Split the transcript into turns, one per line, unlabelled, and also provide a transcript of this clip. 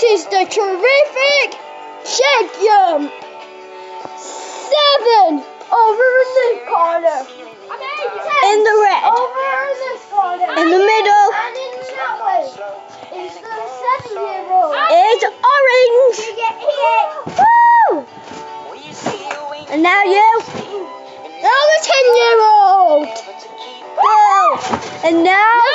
This is the terrific shed jump. Seven over the corner. In the red.
Over in this corner.
In the middle
And in that way is the seven-year-old.
It's orange. Woo! And now you. Now the ten year old. Go. And now